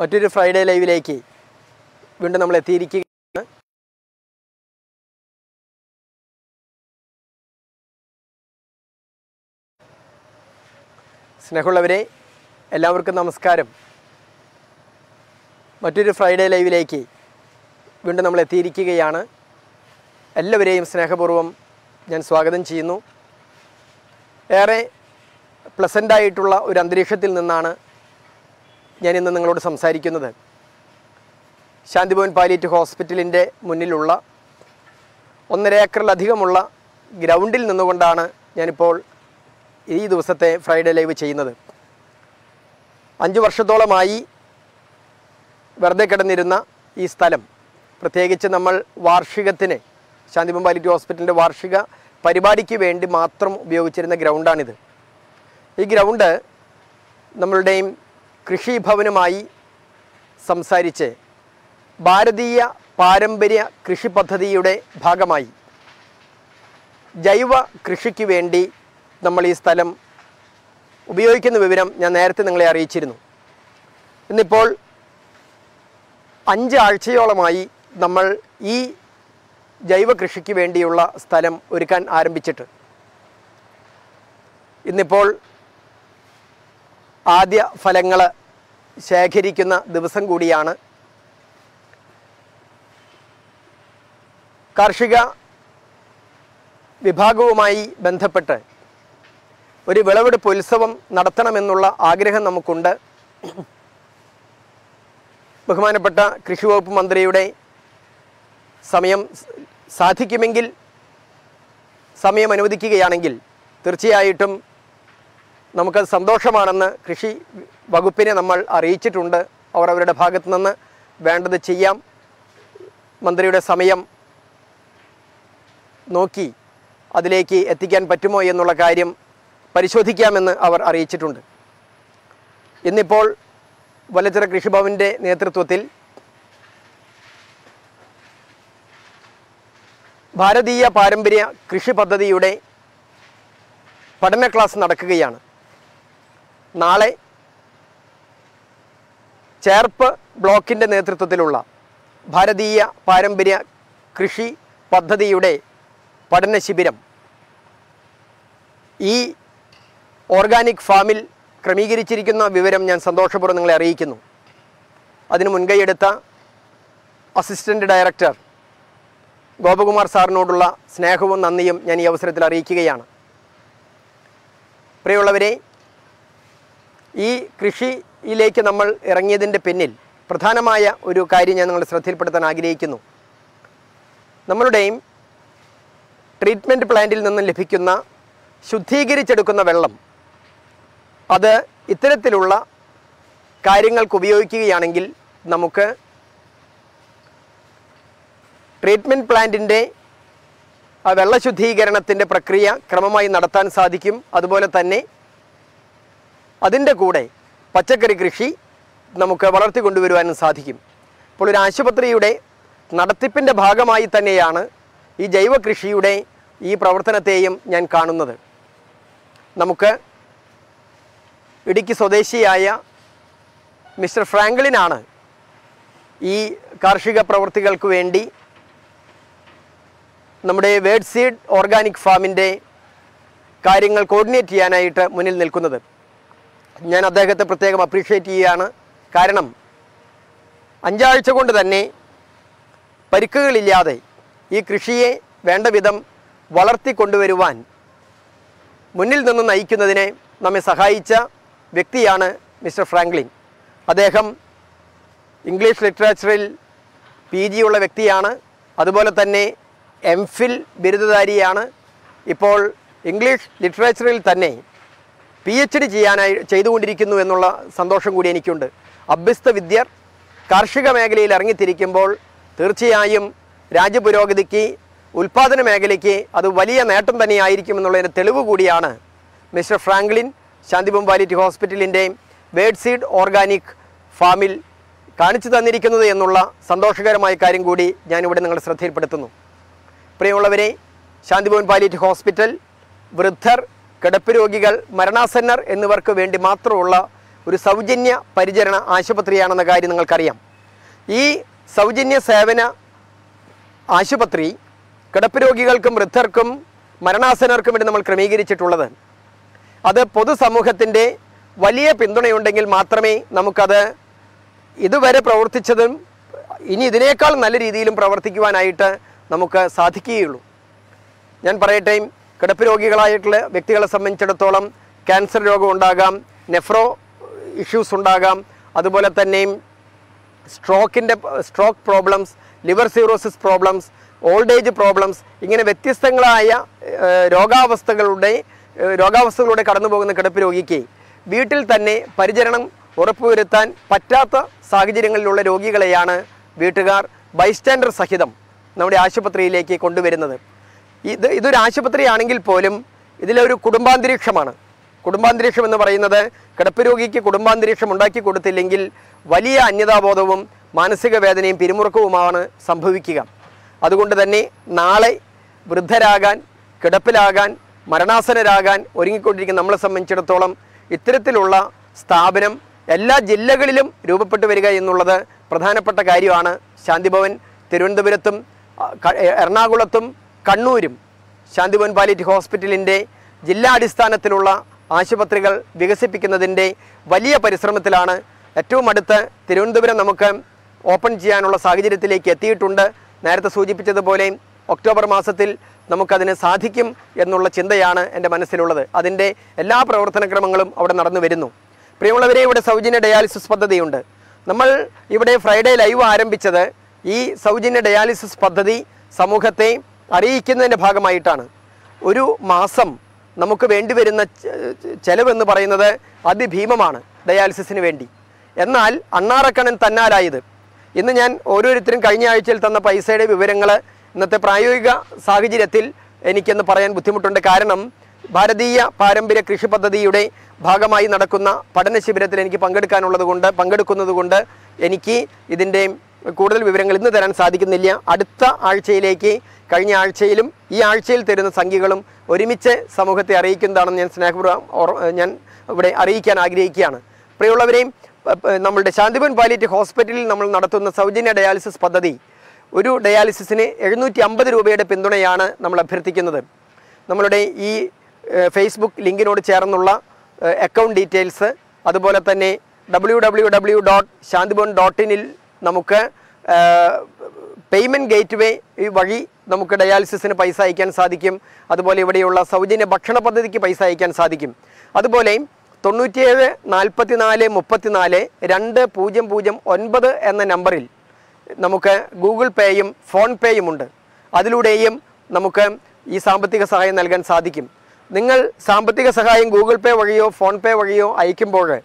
മറ്റൊരു ഫ്രൈഡേ ലൈവിലേക്ക് വീണ്ടും നമ്മൾ എത്തിയിരിക്കുകയാണ്. സ്നേഹമുള്ളവരെ എല്ലാവർക്കും നമസ്കാരം. മറ്റൊരു ഫ്രൈഡേ ലൈവിലേക്ക് വീണ്ടും നമ്മൾ എത്തിയിരിക്കുകയാണ്. എല്ലാവരെയും സ്നേഹപൂർവം ഞാൻ സ്വാഗതം ചെയ്യുന്നു. ഏറെ പ്ലസന്റായിട്ടുള്ള ഒരു അന്തരീക്ഷത്തിൽ നിന്നാണ് ഞാൻ ഇന്ന് നിങ്ങളോട് സംസാരിക്കുന്നത് ശാന്തിഭവൻ പാലിയേറ്റ് ഹോസ്പിറ്റലിന്റെ മുന്നിലുള്ള ഒന്നര ഏക്കറിലധികമുള്ള ഗ്രൗണ്ടിൽ നിന്നുകൊണ്ടാണ് ഞാനിപ്പോൾ ഈ ദിവസത്തെ ഫ്രൈഡേ ലൈവ് ചെയ്യുന്നത്. അഞ്ച് വർഷത്തോളമായി വെറുതെ കിടന്നിരുന്ന ഈ സ്ഥലം പ്രത്യേകിച്ച് നമ്മൾ വാർഷികത്തിന് ശാന്തിഭവൻ പാലിറ്റി ഹോസ്പിറ്റലിന്റെ വാർഷിക പരിപാടിക്ക് വേണ്ടി മാത്രം ഉപയോഗിച്ചിരുന്ന ഗ്രൗണ്ടാണിത്. ഈ ഗ്രൗണ്ട് നമ്മളുടെയും കൃഷിഭവനുമായി സംസാരിച്ച് ഭാരതീയ പാരമ്പര്യ കൃഷി പദ്ധതിയുടെ ഭാഗമായി ജൈവ കൃഷിക്ക് വേണ്ടി നമ്മൾ ഈ സ്ഥലം ഉപയോഗിക്കുന്ന വിവരം ഞാൻ നേരത്തെ നിങ്ങളെ അറിയിച്ചിരുന്നു. ഇന്നിപ്പോൾ അഞ്ച് ആഴ്ചയോളമായി നമ്മൾ ഈ ജൈവ കൃഷിക്ക് വേണ്ടിയുള്ള സ്ഥലം ഒരുക്കാൻ ആരംഭിച്ചിട്ട്. ഇന്നിപ്പോൾ ആദ്യ ഫലങ്ങൾ ശേഖരിക്കുന്ന ദിവസം കൂടിയാണ്. കാർഷിക വിഭാഗവുമായി ബന്ധപ്പെട്ട് ഒരു വിളവെടുപ്പ് ഉത്സവം നടത്തണമെന്നുള്ള ആഗ്രഹം നമുക്കുണ്ട്. ബഹുമാനപ്പെട്ട കൃഷി വകുപ്പ് മന്ത്രിയുടെ സമയം സാധിക്കുമെങ്കിൽ സമയം അനുവദിക്കുകയാണെങ്കിൽ തീർച്ചയായിട്ടും നമുക്കത് സന്തോഷമാണെന്ന് കൃഷി വകുപ്പിനെ നമ്മൾ അറിയിച്ചിട്ടുണ്ട്. അവർ അവരുടെ ഭാഗത്തു നിന്ന് വേണ്ടത് ചെയ്യാം. മന്ത്രിയുടെ സമയം നോക്കി അതിലേക്ക് എത്തിക്കാൻ പറ്റുമോ എന്നുള്ള കാര്യം പരിശോധിക്കാമെന്ന് അവർ അറിയിച്ചിട്ടുണ്ട്. ഇന്നിപ്പോൾ വലച്ചിറ കൃഷിഭവന്റെ നേതൃത്വത്തിൽ ഭാരതീയ പാരമ്പര്യ കൃഷി പദ്ധതിയുടെ പഠന ക്ലാസ് നടക്കുകയാണ്. നാളെ ചേർപ്പ് ബ്ലോക്കിന്റെ നേതൃത്വത്തിലുള്ള ഭാരതീയ പാരമ്പര്യ കൃഷി പദ്ധതിയുടെ പഠന ശിബിരം ഈ ഓർഗാനിക് ഫാമിൽ ക്രമീകരിച്ചിരിക്കുന്ന വിവരം ഞാൻ സന്തോഷപൂർവം നിങ്ങളെ അറിയിക്കുന്നു. അതിന് മുൻകൈയെടുത്ത അസിസ്റ്റന്റ് ഡയറക്ടർ ഗോപകുമാർ സാറിനോടുള്ള സ്നേഹവും നന്ദിയും ഞാൻ ഈ അവസരത്തിൽ അറിയിക്കുകയാണ്. പ്രിയമുള്ളവരെ ഈ കൃഷിയിലേക്ക് നമ്മൾ ഇറങ്ങിയതിന്റെ പിന്നിൽ പ്രധാനമായ ഒരു കാര്യം ഞാൻ നിങ്ങൾ ശ്രദ്ധയിൽപ്പെടുത്താൻ ആഗ്രഹിക്കുന്നു. നമ്മളുടെയും ട്രീറ്റ്മെന്റ് പ്ലാന്റിൽ നിന്നും ലഭിക്കുന്ന ശുദ്ധീകരിച്ചെടുക്കുന്ന വെള്ളം അത് ഇത്തരത്തിലുള്ള കാര്യങ്ങൾക്ക് ഉപയോഗിക്കുകയാണെങ്കിൽ നമുക്ക് ട്രീറ്റ്മെന്റ് പ്ലാന്റിന്റെ ആ വെള്ള ശുദ്ധീകരണത്തിന്റെ പ്രക്രിയ ക്രമമായി നടത്താൻ സാധിക്കും. അതുപോലെ തന്നെ അതിന്റെ കൂടെ പച്ചക്കറി കൃഷി നമുക്ക് വളർത്തി കൊണ്ടുവരുവാനും സാധിക്കും. ഇപ്പോൾ ഒരു ആശുപത്രിയുടെ നടത്തിപ്പിന്റെ ഭാഗമായി തന്നെയാണ് ഈ ജൈവ കൃഷിയുടെ ഈ പ്രവർത്തനത്തെയും ഞാൻ കാണുന്നത്. നമുക്ക് ഇടുക്കി സ്വദേശിയായ മിസ്റ്റർ ഫ്രാങ്ക്ലിനാണ് ഈ കാർഷിക പ്രവൃത്തികൾക്ക് വേണ്ടി നമ്മുടെ വേഡ് സീഡ് ഓർഗാനിക് ഫാമിന്റെ കാര്യങ്ങൾ കോർഡിനേറ്റ് ചെയ്യാനായിട്ട് മുന്നിൽ നിൽക്കുന്നത്. ഞാൻ അദ്ദേഹത്തെ പ്രത്യേകം അപ്രീഷിയേറ്റ് ചെയ്യുകയാണ്. കാരണം അഞ്ചാഴ്ച കൊണ്ട് തന്നെ പരിക്കുകളില്ലാതെ ഈ കൃഷിയെ വേണ്ട വിധം വളർത്തിക്കൊണ്ടുവരുവാൻ മുന്നിൽ നിന്ന് നയിക്കുന്നതിനെ നമ്മെ സഹായിച്ച വ്യക്തിയാണ് മിസ്റ്റർ ഫ്രാങ്ക്ലിൻ. അദ്ദേഹം ഇംഗ്ലീഷ് ലിറ്ററേച്ചറിൽ പി ജി ഉള്ള വ്യക്തിയാണ്. അതുപോലെ തന്നെ എം ഫിൽ ബിരുദധാരിയാണ്. ഇപ്പോൾ ഇംഗ്ലീഷ് ലിറ്ററേച്ചറിൽ തന്നെ പി എച്ച് ഡി ചെയ്യാനായി ചെയ്തുകൊണ്ടിരിക്കുന്നു എന്നുള്ള സന്തോഷം കൂടി എനിക്കുണ്ട്. അഭ്യസ്ത വിദ്യർ കാർഷിക മേഖലയിൽ ഇറങ്ങിത്തിരിക്കുമ്പോൾ തീർച്ചയായും രാജ്യപുരോഗതിക്ക് ഉൽപ്പാദന മേഖലയ്ക്ക് അത് വലിയ നേട്ടം തന്നെയായിരിക്കും എന്നുള്ളതിന്റെ തെളിവ് കൂടിയാണ് മിസ്റ്റർ ഫ്രാങ്ക്ലിൻ ശാന്തിപം ഹോസ്പിറ്റലിന്റെയും ഹോസ്പിറ്റലിന്റെ ബേഡ് സീഡ് ഓർഗാനിക് ഫാമിൽ കാണിച്ചു തന്നിരിക്കുന്നത് എന്നുള്ള സന്തോഷകരമായ കാര്യം കൂടി ഞാനിവിടെ നിങ്ങളുടെ ശ്രദ്ധയിൽപ്പെടുത്തുന്നു. പ്രിയമുള്ളവരെ ശാന്തിഭവൻ പാലിയേറ്റ് ഹോസ്പിറ്റൽ വൃദ്ധർ കിടപ്പ് രോഗികൾ മരണാസന്നർ എന്നിവർക്ക് വേണ്ടി മാത്രമുള്ള ഒരു സൗജന്യ പരിചരണ ആശുപത്രിയാണെന്ന കാര്യം നിങ്ങൾക്കറിയാം. ഈ സൗജന്യ സേവന ആശുപത്രി കിടപ്പ് രോഗികൾക്കും വൃദ്ധർക്കും മരണാസനർക്കും വേണ്ടി നമ്മൾ ക്രമീകരിച്ചിട്ടുള്ളത്. അത് പൊതുസമൂഹത്തിന്റെ വലിയ പിന്തുണയുണ്ടെങ്കിൽ മാത്രമേ നമുക്കത് ഇതുവരെ പ്രവർത്തിച്ചതും ഇനി ഇതിനേക്കാൾ നല്ല രീതിയിലും പ്രവർത്തിക്കുവാനായിട്ട് നമുക്ക് സാധിക്കുകയുള്ളൂ. ഞാൻ പറയട്ടെ കിടപ്പ് രോഗികളായിട്ടുള്ള വ്യക്തികളെ സംബന്ധിച്ചിടത്തോളം ക്യാൻസർ രോഗം ഉണ്ടാകാം നെഫ്രോ ഇഷ്യൂസ് ഉണ്ടാകാം അതുപോലെ തന്നെയും സ്ട്രോക്കിന്റെ stroke problems liver cirrhosis problems old age problems ഇങ്ങനെ വ്യത്യസ്തങ്ങളായ രോഗാവസ്ഥകളുടെ രോഗാവസ്ഥകളുടെ കടന്നു പോകുന്ന കിടപ്പ് രോഗിക്ക് വീട്ടിൽ തന്നെ പരിചരണം ഉറപ്പുവരുത്താൻ പറ്റാത്ത സാഹചര്യങ്ങളിലുള്ള രോഗികളെയാണ് വീട്ടുകാർ ബൈസ്റ്റാൻഡർ സഹിതം നമ്മുടെ ആശുപത്രിയിലേക്ക് കൊണ്ടുവരുന്നത്. ഇത് ഇതൊരു ആശുപത്രിയാണെങ്കിൽ പോലും ഇതിലൊരു കുടുംബാന്തരീക്ഷമാണ്. കുടുംബാന്തരീക്ഷം എന്ന് പറയുന്നത് കിടപ്പ് രോഗിക്ക് കുടുംബാന്തരീക്ഷം ഉണ്ടാക്കി കൊടുത്തില്ലെങ്കിൽ വലിയ അന്യതാബോധവും മാനസിക വേദനയും പിരിമുറുക്കവുമാണ് സംഭവിക്കുക. അതുകൊണ്ട് തന്നെ നാളെ വൃദ്ധരാകാൻ കിടപ്പിലാകാൻ മരണാസനരാകാൻ ഒരുങ്ങിക്കൊണ്ടിരിക്കുന്ന നമ്മളെ സംബന്ധിച്ചിടത്തോളം ഇത്തരത്തിലുള്ള സ്ഥാപനം എല്ലാ ജില്ലകളിലും രൂപപ്പെട്ടു വരിക എന്നുള്ളത് പ്രധാനപ്പെട്ട കാര്യമാണ്. ശാന്തിഭവൻ തിരുവനന്തപുരത്തും എറണാകുളത്തും കണ്ണൂരും ശാന്തി പാലിറ്റി ഹോസ്പിറ്റലിന്റെ ജില്ലാടിസ്ഥാനത്തിലുള്ള ആശുപത്രികൾ വികസിപ്പിക്കുന്നതിന്റെ വലിയ പരിശ്രമത്തിലാണ് ഏറ്റവും അടുത്ത് തിരുവനന്തപുരം നമുക്ക് ഓപ്പൺ ചെയ്യാനുള്ള സാഹചര്യത്തിലേക്ക് എത്തിയിട്ടുണ്ട്. നേരത്തെ സൂചിപ്പിച്ചതുപോലെ ഒക്ടോബർ മാസത്തിൽ നമുക്കതിന് സാധിക്കും എന്നുള്ള ചിന്തയാണ് എന്റെ മനസ്സിലുള്ളത്. അതിന്റെ എല്ലാ പ്രവർത്തനക്രമങ്ങളും അവിടെ നടന്നു വരുന്നു. പ്രിയമുള്ളവരെ ഇവിടെ സൗജന്യ ഡയാലിസിസ് പദ്ധതിയുണ്ട്. നമ്മൾ ഇവിടെ ഫ്രൈഡേ ലൈവ് ആരംഭിച്ചത് ഈ സൗജന്യ ഡയാലിസിസ് പദ്ധതി സമൂഹത്തെ അറിയിക്കുന്നതിന്റെ ഭാഗമായിട്ടാണ്. ഒരു മാസം നമുക്ക് വേണ്ടിവരുന്ന വരുന്ന ചെലവെന്ന് പറയുന്നത് അതിഭീമമാണ് ഡയാലിസിസിന് വേണ്ടി. എന്നാൽ അണ്ണാറക്കണ്ണൻ തന്നാലായത്. ഇന്ന് ഞാൻ ഓരോരുത്തരും കഴിഞ്ഞ ആഴ്ചയിൽ തന്ന പൈസയുടെ വിവരങ്ങൾ ഇന്നത്തെ പ്രായോഗിക സാഹചര്യത്തിൽ എനിക്കെന്ന് പറയാൻ ബുദ്ധിമുട്ടുണ്ട്. കാരണം ഭാരതീയ പാരമ്പര്യ കൃഷി പദ്ധതിയുടെ ഭാഗമായി നടക്കുന്ന പഠന ശിബിരത്തിൽ എനിക്ക് പങ്കെടുക്കാനുള്ളത് കൊണ്ട് പങ്കെടുക്കുന്നത് കൊണ്ട് എനിക്ക് ഇതിന്റെ കൂടുതൽ വിവരങ്ങൾ ഇന്ന് തരാൻ സാധിക്കുന്നില്ല. അടുത്ത ആഴ്ചയിലേക്ക് കഴിഞ്ഞ ആഴ്ചയിലും ഈ ആഴ്ചയിൽ തരുന്ന സംഖ്യകളും ഒരുമിച്ച് സമൂഹത്തെ അറിയിക്കുന്നതാണെന്ന് ഞാൻ സ്നേഹപൂർവം ഞാൻ ഇവിടെ അറിയിക്കാൻ ആഗ്രഹിക്കുകയാണ്. പ്രിയമുള്ളവരെയും നമ്മളുടെ ശാന്തിപൻ പാലിറ്റി ഹോസ്പിറ്റലിൽ നമ്മൾ നടത്തുന്ന സൗജന്യ ഡയാലിസിസ് പദ്ധതി ഒരു ഡയാലിസിസിന് എഴുന്നൂറ്റി അമ്പത് രൂപയുടെ പിന്തുണയാണ് നമ്മൾ അഭ്യർത്ഥിക്കുന്നത്. നമ്മളുടെ ഈ ഫേസ്ബുക്ക് ലിങ്കിനോട് ചേർന്നുള്ള അക്കൗണ്ട് ഡീറ്റെയിൽസ് അതുപോലെ തന്നെ ഡബ്ല്യൂ ഡബ്ല്യൂ ഡബ്ല്യൂ ഡോട്ട് ശാന്തിബോൺ ഡോട്ട് ഇനിൽ നമുക്ക് പേയ്മെന്റ് ഗേറ്റ് വേ വഴി നമുക്ക് ഡയാലിസിസിന് പൈസ അയക്കാൻ സാധിക്കും. അതുപോലെ ഇവിടെയുള്ള സൗജന്യ ഭക്ഷണ പദ്ധതിക്ക് പൈസ അയക്കാൻ സാധിക്കും. അതുപോലെ തൊണ്ണൂറ്റിയേഴ് നാൽപ്പത്തിനാല് മുപ്പത്തിനാല് രണ്ട് പൂജ്യം പൂജ്യം ഒൻപത് എന്ന നമ്പറിൽ നമുക്ക് ഗൂഗിൾ പേയും ഫോൺ പേയും ഉണ്ട്. അതിലൂടെയും നമുക്ക് ഈ സാമ്പത്തിക സഹായം നൽകാൻ സാധിക്കും. നിങ്ങൾ സാമ്പത്തിക സഹായം ഗൂഗിൾ പേ വഴിയോ ഫോൺ പേ വഴിയോ അയക്കുമ്പോൾ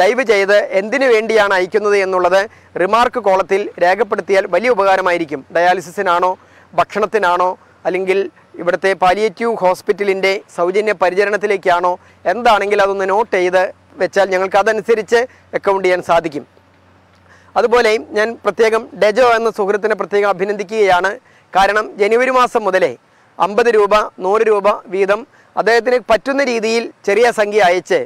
ദയവ് ചെയ്ത് എന്തിനു വേണ്ടിയാണ് അയക്കുന്നത് എന്നുള്ളത് റിമാർക്ക് കോളത്തിൽ രേഖപ്പെടുത്തിയാൽ വലിയ ഉപകാരമായിരിക്കും. ഡയാലിസിസിനാണോ ഭക്ഷണത്തിനാണോ അല്ലെങ്കിൽ ഇവിടുത്തെ പാലിയേറ്റീവ് ഹോസ്പിറ്റലിന്റെ സൗജന്യ പരിചരണത്തിലേക്കാണോ എന്താണെങ്കിൽ അതൊന്ന് നോട്ട് ചെയ്ത് വെച്ചാൽ ഞങ്ങൾക്ക് അതനുസരിച്ച് അക്കൗണ്ട് ചെയ്യാൻ സാധിക്കും. അതുപോലെ ഞാൻ പ്രത്യേകം ഡെജോ എന്ന സുഹൃത്തിനെ പ്രത്യേകം അഭിനന്ദിക്കുകയാണ്. കാരണം ജനുവരി മാസം മുതലേ അമ്പത് രൂപ നൂറ് രൂപ വീതം അദ്ദേഹത്തിന് പറ്റുന്ന രീതിയിൽ ചെറിയ സംഖ്യ അയച്ച്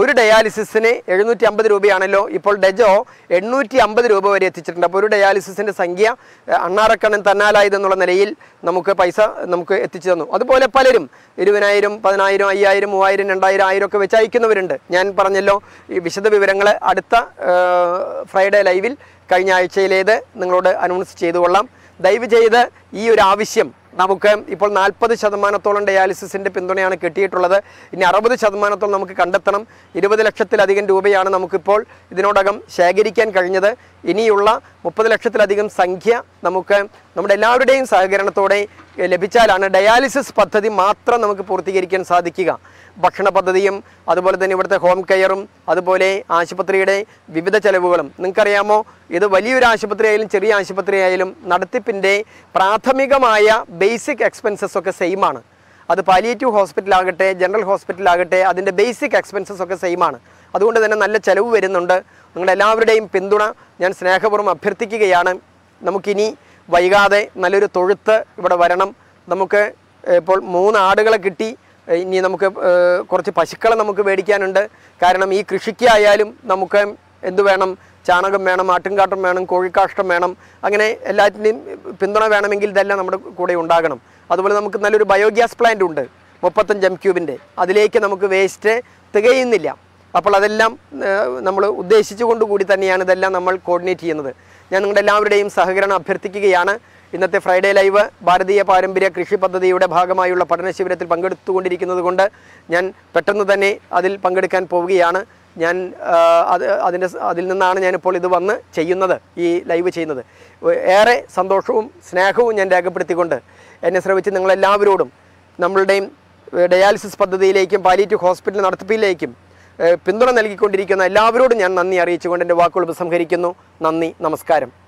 ഒരു ഡയാലിസിസിന് എഴുന്നൂറ്റി അമ്പത് രൂപയാണല്ലോ. ഇപ്പോൾ ഡെജോ എണ്ണൂറ്റി അമ്പത് രൂപ വരെ എത്തിച്ചിട്ടുണ്ട്. അപ്പോൾ ഒരു ഡയാലിസിസിന്റെ സംഖ്യ അണ്ണാറക്കണ്ണൻ തന്നാലായതെന്നുള്ള നിലയിൽ നമുക്ക് പൈസ നമുക്ക് എത്തിച്ചു തന്നു. അതുപോലെ പലരും ഇരുപതിനായിരം പതിനായിരം അയ്യായിരം മൂവായിരം രണ്ടായിരം ആയിരം ഒക്കെ വെച്ച് അയക്കുന്നവരുണ്ട്. ഞാൻ പറഞ്ഞല്ലോ ഈ വിശദ വിവരങ്ങൾ അടുത്ത ഫ്രൈഡേ ലൈവിൽ കഴിഞ്ഞ ആഴ്ചയിലേത് നിങ്ങളോട് അനൗൺസ് ചെയ്തു കൊള്ളാം ദയവ് ചെയ്ത് ഈ ഒരു ആവശ്യം നമുക്ക് ഇപ്പോൾ നാൽപ്പത് ശതമാനത്തോളം ഡയാലിസിസിന്റെ പിന്തുണയാണ് കിട്ടിയിട്ടുള്ളത്. ഇനി അറുപത് ശതമാനത്തോളം നമുക്ക് കണ്ടെത്തണം. ഇരുപത് ലക്ഷത്തിലധികം രൂപയാണ് നമുക്കിപ്പോൾ ഇതിനോടകം ശേഖരിക്കാൻ കഴിഞ്ഞത്. ഇനിയുള്ള മുപ്പത് ലക്ഷത്തിലധികം സംഖ്യ നമുക്ക് നമ്മുടെ എല്ലാവരുടെയും സഹകരണത്തോടെ ലഭിച്ചാലാണ് ഡയാലിസിസ് പദ്ധതി മാത്രം നമുക്ക് പൂർത്തീകരിക്കാൻ സാധിക്കുക. ഭക്ഷണ പദ്ധതിയും അതുപോലെ തന്നെ ഇവിടുത്തെ ഹോം കെയറും അതുപോലെ ആശുപത്രിയുടെ വിവിധ ചെലവുകളും. നിങ്ങൾക്കറിയാമോ? ഇത് വലിയൊരു ആശുപത്രി ആയാലും ചെറിയ ആശുപത്രി ആയാലും നടത്തിപ്പിന്റെ പ്രാഥമികമായ ബേസിക് എക്സ്പെൻസസ് ഒക്കെ സെയിം ആണ്. അത് പാലിയേറ്റീവ് ഹോസ്പിറ്റലാകട്ടെ ജനറൽ ഹോസ്പിറ്റൽ ഹോസ്പിറ്റലാകട്ടെ അതിന്റെ ബേസിക് എക്സ്പെൻസസ് ഒക്കെ സെയിം ആണ്. അതുകൊണ്ട് തന്നെ നല്ല ചിലവ് വരുന്നുണ്ട്. നിങ്ങളുടെ എല്ലാവരുടെയും പിന്തുണ ഞാൻ സ്നേഹപൂർവം അഭ്യർത്ഥിക്കുകയാണ്. നമുക്കിനി വൈകാതെ നല്ലൊരു തൊഴുത്ത് ഇവിടെ വരണം. നമുക്ക് ഇപ്പോൾ മൂന്ന് ആടുകളെ കിട്ടി. ഇനി നമുക്ക് കുറച്ച് പശുക്കളെ നമുക്ക് മേടിക്കാനുണ്ട്. കാരണം ഈ കൃഷിക്കായാലും നമുക്ക് എന്തു വേണം? ചാണകം വേണം ആട്ടിൻകാട്ടം വേണം കോഴിക്കാഷ്ടം വേണം അങ്ങനെ എല്ലാറ്റിന്റെയും പിന്തുണ വേണമെങ്കിൽ ഇതെല്ലാം നമ്മുടെ കൂടെ ഉണ്ടാകണം. അതുപോലെ നമുക്ക് നല്ലൊരു ബയോഗ്യാസ് പ്ലാന്റ് ഉണ്ട് മുപ്പത്തഞ്ച് എം ക്യൂബിന്റെ. അതിലേക്ക് നമുക്ക് വേസ്റ്റ് തികയുന്നില്ല. അപ്പോൾ അതെല്ലാം നമ്മൾ ഉദ്ദേശിച്ചുകൊണ്ട് കൂടി തന്നെയാണ് ഇതെല്ലാം നമ്മൾ കോർഡിനേറ്റ് ചെയ്യുന്നത്. ഞാൻ നിങ്ങളുടെ എല്ലാവരുടെയും സഹകരണം അഭ്യർത്ഥിക്കുകയാണ്. ഇന്നത്തെ ഫ്രൈഡേ ലൈവ് ഭാരതീയ പാരമ്പര്യ കൃഷി പദ്ധതിയുടെ ഭാഗമായുള്ള പഠന ശിബിരത്തിൽ പങ്കെടുത്തുകൊണ്ടിരിക്കുന്നത് കൊണ്ട് ഞാൻ പെട്ടെന്ന് തന്നെ അതിൽ പങ്കെടുക്കാൻ പോവുകയാണ്. ഞാൻ അത് അതിന്റെ അതിൽ നിന്നാണ് ഞാനിപ്പോൾ ഇത് വന്ന് ചെയ്യുന്നത് ഈ ലൈവ് ചെയ്യുന്നത്. ഏറെ സന്തോഷവും സ്നേഹവും ഞാൻ രേഖപ്പെടുത്തിക്കൊണ്ട് എന്നെ ശ്രമിച്ച് നിങ്ങളെല്ലാവരോടും നമ്മളുടെയും ഡയാലിസിസ് പദ്ധതിയിലേക്കും പാലിയേറ്റീവ് ഹോസ്പിറ്റൽ നടത്തിപ്പിലേക്കും പിന്തുണ നൽകിക്കൊണ്ടിരിക്കുന്ന എല്ലാവരോടും ഞാൻ നന്ദി അറിയിച്ചുകൊണ്ട് എന്റെ വാക്കുകൾ ഉപസംഹരിക്കുന്നു. നന്ദി നമസ്കാരം.